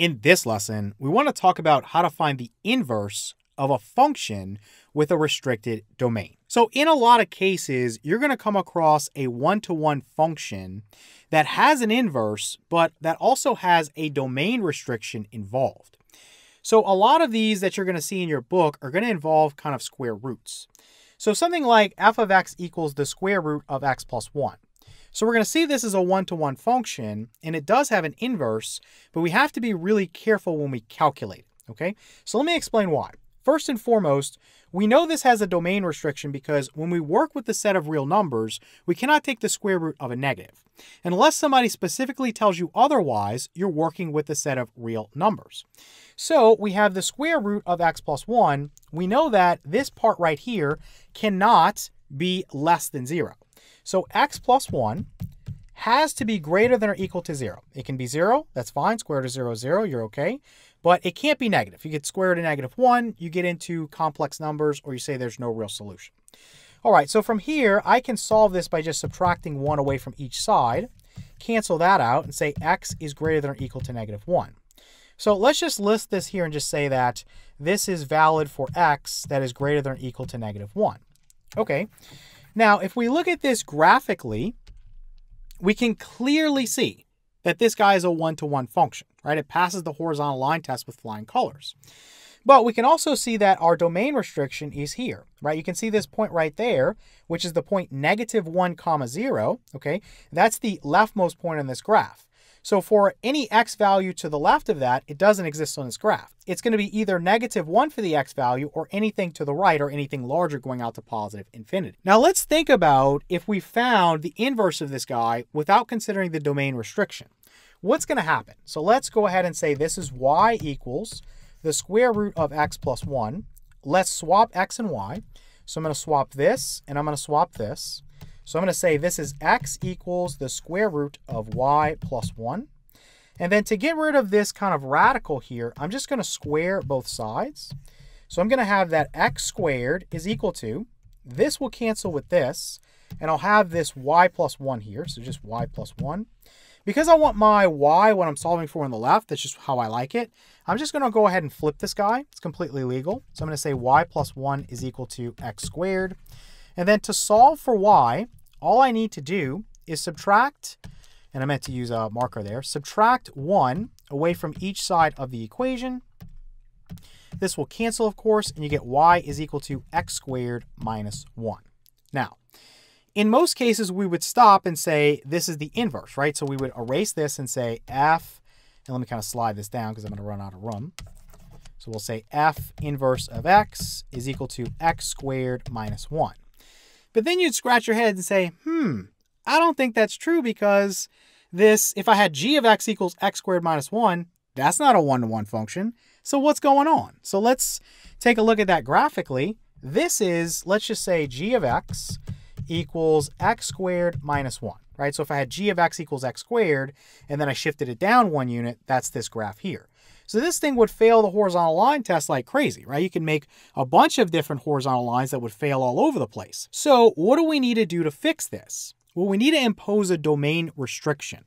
In this lesson, we want to talk about how to find the inverse of a function with a restricted domain. So in a lot of cases, you're going to come across a one-to-one function that has an inverse, but that also has a domain restriction involved. So a lot of these that you're going to see in your book are going to involve kind of square roots. So something like f of x equals the square root of x plus 1. So we're going to see this as a one-to-one -one function, and it does have an inverse, but we have to be really careful when we calculate it, okay? So let me explain why. First and foremost, we know this has a domain restriction because when we work with the set of real numbers, we cannot take the square root of a negative. Unless somebody specifically tells you otherwise, you're working with the set of real numbers. So we have the square root of x plus 1. We know that this part right here cannot be less than 0. So x plus 1 has to be greater than or equal to 0. It can be 0, that's fine. Square root of 0 is 0, you're okay. But it can't be negative. You get square root of negative 1, you get into complex numbers, or you say there's no real solution. All right, so from here, I can solve this by just subtracting 1 away from each side, cancel that out, and say x is greater than or equal to negative 1. So let's just list this here and just say that this is valid for x that is greater than or equal to negative 1. Okay, now, if we look at this graphically, we can clearly see that this guy is a one-to-one -one function, right? It passes the horizontal line test with flying colors. But we can also see that our domain restriction is here, right? You can see this point right there, which is the point negative 1 comma 0, okay? That's the leftmost point on this graph. So for any x value to the left of that, it doesn't exist on this graph. It's going to be either negative 1 for the x value or anything to the right or anything larger going out to positive infinity. Now let's think about if we found the inverse of this guy without considering the domain restriction. What's going to happen? So let's go ahead and say this is y equals the square root of x plus 1. Let's swap x and y. So I'm going to swap this and I'm going to swap this. So I'm going to say this is x equals the square root of y plus 1. And then to get rid of this kind of radical here, I'm just going to square both sides. So I'm going to have that x squared is equal to, this will cancel with this, and I'll have this y plus 1 here, so just y plus 1. Because I want my y, what I'm solving for on the left, that's just how I like it, I'm just going to go ahead and flip this guy. It's completely legal. So I'm going to say y plus 1 is equal to x squared. And then to solve for y, all I need to do is subtract, and I meant to use a marker there, subtract 1 away from each side of the equation. This will cancel, of course, and you get y is equal to x squared minus 1. Now, in most cases, we would stop and say this is the inverse, right? So we would erase this and say f, and let me kind of slide this down because I'm going to run out of room. So we'll say f inverse of x is equal to x squared minus 1. But then you'd scratch your head and say, hmm, I don't think that's true because this, if I had g of x equals x squared minus 1, that's not a one-to-one -one function. So what's going on? So let's take a look at that graphically. This is, let's just say g of x equals x squared minus 1, right? So if I had g of x equals x squared, and then I shifted it down one unit, that's this graph here. So this thing would fail the horizontal line test like crazy, right? You can make a bunch of different horizontal lines that would fail all over the place. So what do we need to do to fix this? Well, we need to impose a domain restriction.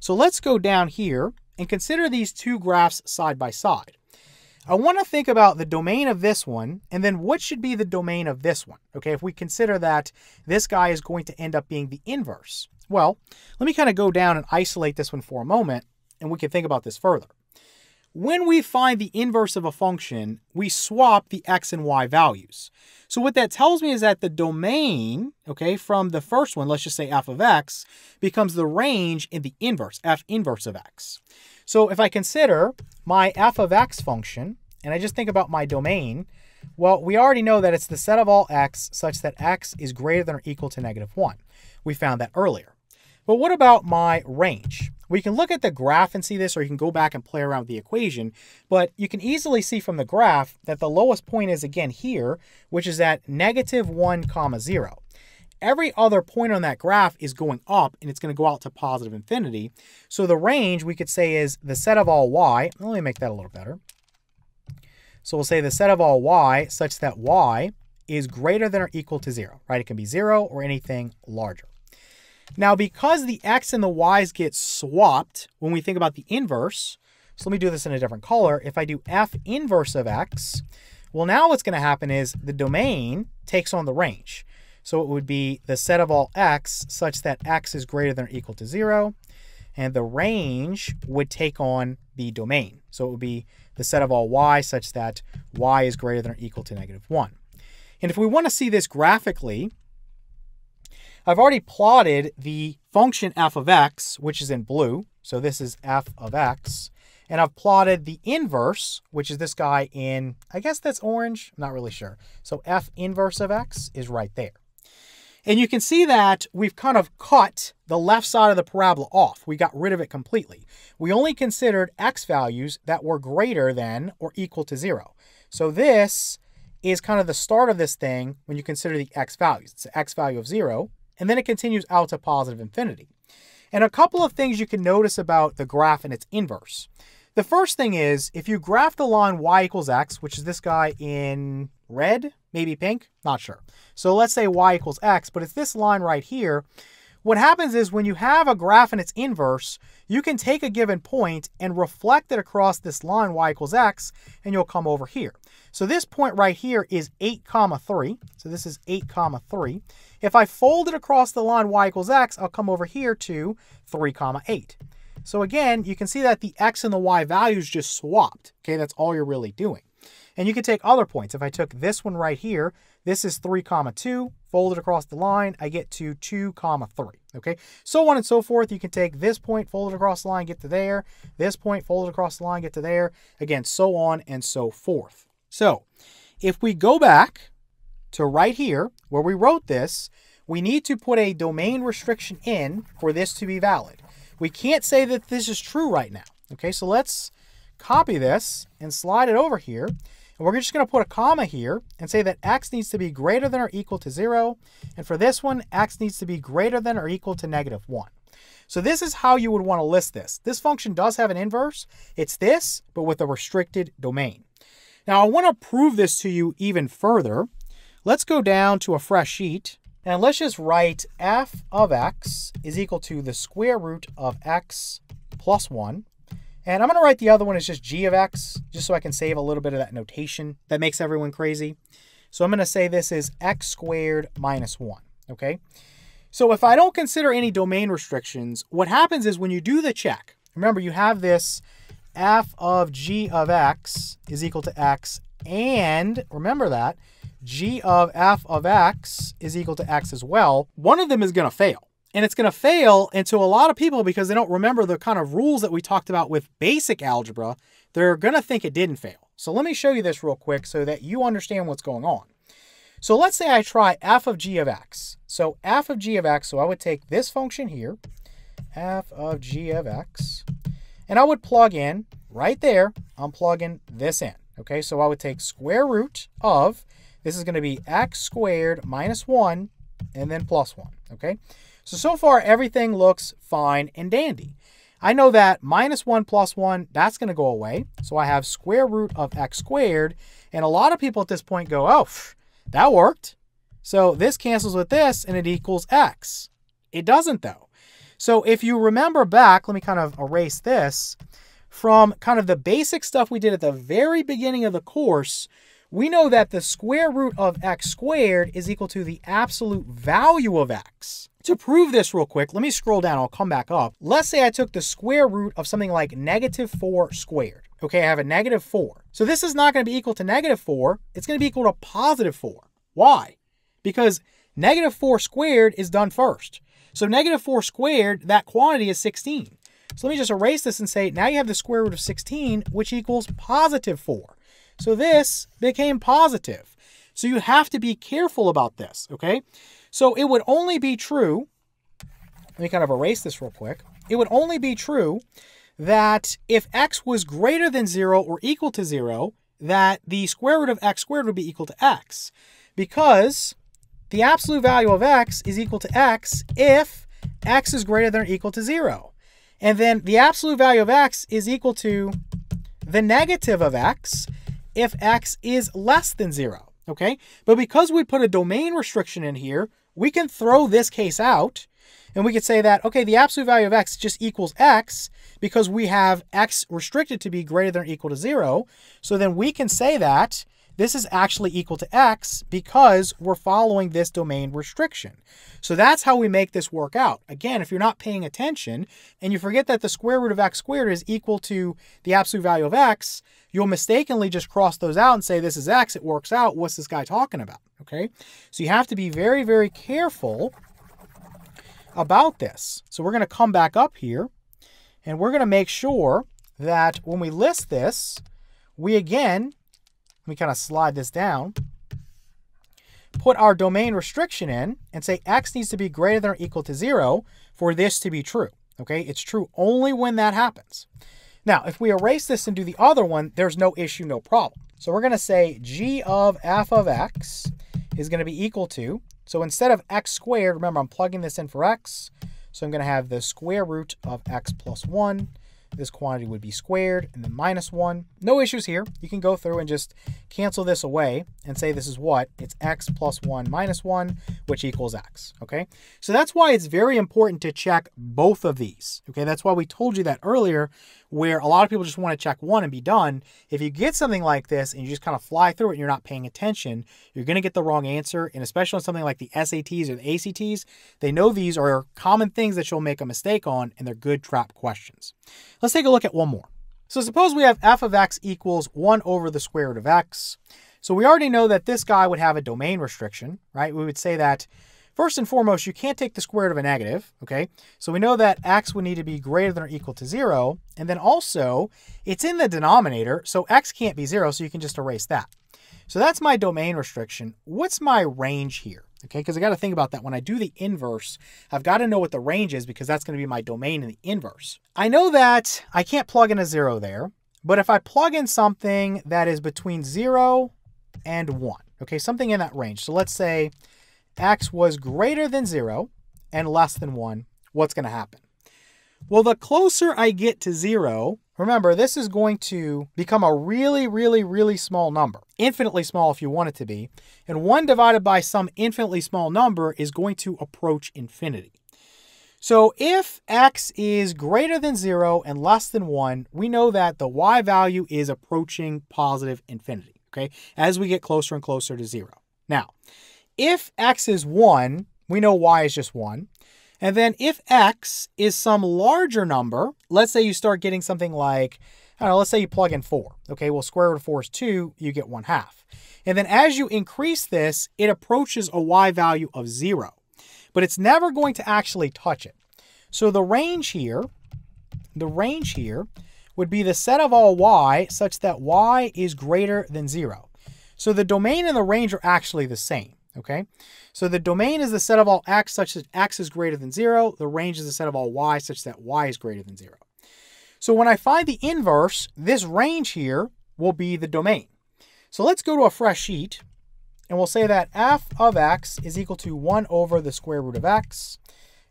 So let's go down here and consider these two graphs side by side. I want to think about the domain of this one, and then what should be the domain of this one? Okay, if we consider that this guy is going to end up being the inverse. Well, let me kind of go down and isolate this one for a moment, and we can think about this further. When we find the inverse of a function, we swap the x and y values. So what that tells me is that the domain, okay, from the first one, let's just say f of x, becomes the range in the inverse, f inverse of x. So if I consider my f of x function, and I just think about my domain, well, we already know that it's the set of all x such that x is greater than or equal to negative 1. We found that earlier. But what about my range? We can look at the graph and see this, or you can go back and play around with the equation, but you can easily see from the graph that the lowest point is again here, which is at negative 1 comma 0. Every other point on that graph is going up, and it's going to go out to positive infinity. So the range, we could say, is the set of all y. Let me make that a little better. So we'll say the set of all y such that y is greater than or equal to 0, right? It can be 0 or anything larger. Now, because the x and the y's get swapped when we think about the inverse, So let me do this in a different color. If I do f inverse of x, well, now what's going to happen is the domain takes on the range. So it would be the set of all x such that x is greater than or equal to 0. And the range would take on the domain. So it would be the set of all y such that y is greater than or equal to negative 1. And if we want to see this graphically, I've already plotted the function f of x, which is in blue. So this is f of x. And I've plotted the inverse, which is this guy in, I guess that's orange. I'm not really sure. So f inverse of x is right there. And you can see that we've kind of cut the left side of the parabola off. We got rid of it completely. We only considered x values that were greater than or equal to 0. So this is kind of the start of this thing when you consider the x values. It's the x value of 0, and then it continues out to positive infinity. And a couple of things you can notice about the graph and its inverse. The first thing is, if you graph the line y equals x, which is this guy in red, maybe pink, not sure. So let's say y equals x, but it's this line right here. What happens is when you have a graph and its inverse, you can take a given point and reflect it across this line y equals x, and you'll come over here. So this point right here is 8 comma 3. So this is 8 comma 3. If I fold it across the line y equals x, I'll come over here to 3 comma 8. So again, you can see that the x and the y values just swapped. Okay, that's all you're really doing. And you can take other points. If I took this one right here, this is 3 comma 2, fold it across the line, I get to 2 comma 3. Okay, so on and so forth. You can take this point, fold it across the line, get to there. This point, fold it across the line, get to there. Again, so on and so forth. So if we go back to right here where we wrote this, we need to put a domain restriction in for this to be valid. We can't say that this is true right now. Okay, so let's copy this and slide it over here. And we're just going to put a comma here and say that x needs to be greater than or equal to 0. And for this one, x needs to be greater than or equal to negative 1. So this is how you would want to list this. This function does have an inverse. It's this, but with a restricted domain. Now I want to prove this to you even further. Let's go down to a fresh sheet and let's just write f of x is equal to the square root of x plus 1. And I'm going to write the other one as just g of x, just so I can save a little bit of that notation that makes everyone crazy. So I'm going to say this is x squared minus 1, okay? So if I don't consider any domain restrictions, what happens is when you do the check, remember you have this f of g of x is equal to x, and remember that, g of f of x is equal to x as well, one of them is going to fail. And it's going to fail into a lot of people because they don't remember the kind of rules that we talked about with basic algebra. They're going to think it didn't fail. So let me show you this real quick so that you understand what's going on. So let's say I try f of g of x. So f of g of x, so I would take this function here, f of g of x, and I would plug in right there, I'm plugging this in. Okay, so I would take square root of, this is going to be x squared minus 1 and then plus 1. Okay, so so far everything looks fine and dandy. I know that minus 1 plus 1, that's going to go away. So I have square root of x squared. And a lot of people at this point go, oh, that worked. So this cancels with this and it equals x. It doesn't though. So if you remember back, let me kind of erase this, from kind of the basic stuff we did at the very beginning of the course, we know that the square root of x squared is equal to the absolute value of x. To prove this real quick, let me scroll down, I'll come back up. Let's say I took the square root of something like negative 4 squared. Okay, I have a negative 4. So this is not going to be equal to negative 4, it's going to be equal to positive 4. Why? Because negative 4 squared is done first. So negative 4 squared, that quantity is 16. So let me just erase this and say, now you have the square root of 16, which equals positive 4. So this became positive. So you have to be careful about this, okay? So it would only be true, let me kind of erase this real quick. It would only be true that if x was greater than 0 or equal to 0, that the square root of x squared would be equal to x. Because the absolute value of x is equal to x if x is greater than or equal to 0. And then the absolute value of x is equal to the negative of x if x is less than 0, okay? But because we put a domain restriction in here, we can throw this case out, And we could say that, okay, the absolute value of x just equals x because we have x restricted to be greater than or equal to 0. So then we can say that this is actually equal to x because we're following this domain restriction. So that's how we make this work out. Again, if you're not paying attention and you forget that the square root of x squared is equal to the absolute value of x, you'll mistakenly just cross those out and say this is x, it works out. What's this guy talking about? Okay, so you have to be very, very careful about this. So we're going to come back up here and we're going to make sure that when we list this, we again let me kind of slide this down, put our domain restriction in and say x needs to be greater than or equal to zero for this to be true. Okay, it's true only when that happens. Now, if we erase this and do the other one, there's no issue, no problem. So we're going to say g of f of x is going to be equal to, so instead of x squared, remember I'm plugging this in for x, so I'm going to have the square root of x plus 1 this quantity would be squared and then minus 1. No issues here. You can go through and just cancel this away and say this is what? It's x plus 1 minus 1, which equals x, okay? So that's why it's very important to check both of these, okay? That's why we told you that earlier where a lot of people just want to check one and be done. If you get something like this and you just kind of fly through it and you're not paying attention, you're going to get the wrong answer. And especially on something like the SATs or the ACTs, they know these are common things that you'll make a mistake on and they're good trap questions. Let's take a look at one more. So suppose we have f of x equals 1 over the square root of x. So we already know that this guy would have a domain restriction, right? We would say that First and foremost, you can't take the square root of a negative, okay? So we know that x would need to be greater than or equal to 0. And then also, it's in the denominator, so x can't be 0, so you can just erase that. So that's my domain restriction. What's my range here? Okay, because I got to think about that. When I do the inverse, I've got to know what the range is because that's going to be my domain in the inverse. I know that I can't plug in a 0 there, but if I plug in something that is between 0 and 1, okay, something in that range. So let's say x was greater than 0 and less than 1, what's going to happen? Well, the closer I get to 0, remember, this is going to become a really, really, really small number. Infinitely small if you want it to be. And 1 divided by some infinitely small number is going to approach infinity. So if x is greater than 0 and less than 1, we know that the y value is approaching positive infinity, okay, as we get closer and closer to 0. Now, if x is 1, we know y is just 1. And then if x is some larger number, let's say you start getting something like, I don't know, let's say you plug in 4. Okay, well, square root of 4 is 2, you get 1 half. And then as you increase this, it approaches a y value of 0. But it's never going to actually touch it. So the range here, the range here would be the set of all y such that y is greater than 0. So the domain and the range are actually the same. Okay, so the domain is the set of all x such that x is greater than 0. The range is the set of all y such that y is greater than 0. So when I find the inverse, this range here will be the domain. So let's go to a fresh sheet, and we'll say that f of x is equal to 1 over the square root of x.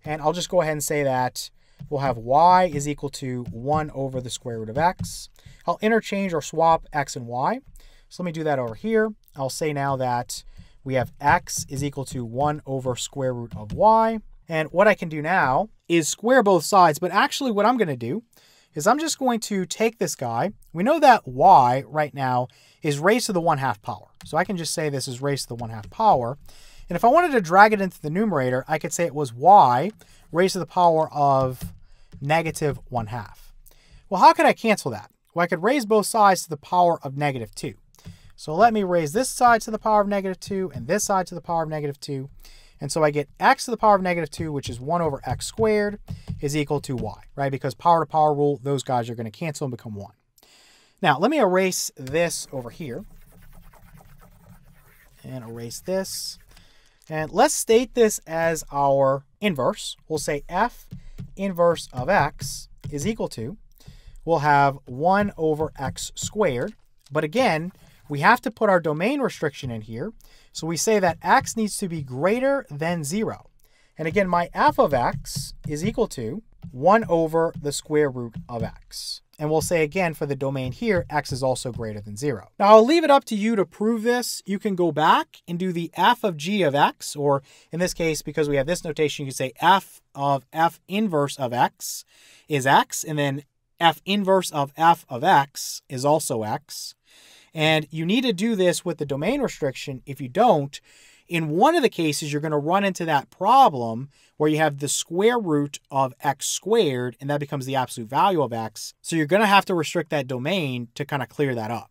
And I'll just go ahead and say that we'll have y is equal to 1 over the square root of x. I'll interchange or swap x and y. So let me do that over here. I'll say now that we have x is equal to 1 over square root of y. And what I can do now is square both sides, but actually what I'm going to do is I'm just going to take this guy. We know that y right now is raised to the 1 half power. So I can just say this is raised to the 1 half power. And if I wanted to drag it into the numerator, I could say it was y raised to the power of negative 1 half. Well, how could I cancel that? Well, I could raise both sides to the power of negative 2. So let me raise this side to the power of negative 2 and this side to the power of negative 2. And so I get x to the power of negative 2, which is 1 over x squared, is equal to y, right? Because power to power rule, those guys are going to cancel and become 1. Now, let me erase this over here. And erase this. And let's state this as our inverse. We'll say f inverse of x is equal to, we'll have 1 over x squared. But again, we have to put our domain restriction in here. So we say that x needs to be greater than 0. And again, my f of x is equal to 1 over the square root of x. And we'll say again for the domain here, x is also greater than zero. Now I'll leave it up to you to prove this. You can go back and do the f of g of x, or in this case, because we have this notation, you can say f of f inverse of x is x, and then f inverse of f of x is also x. And you need to do this with the domain restriction. If you don't, in one of the cases, you're going to run into that problem where you have the square root of x squared, and that becomes the absolute value of x. So you're going to have to restrict that domain to kind of clear that up.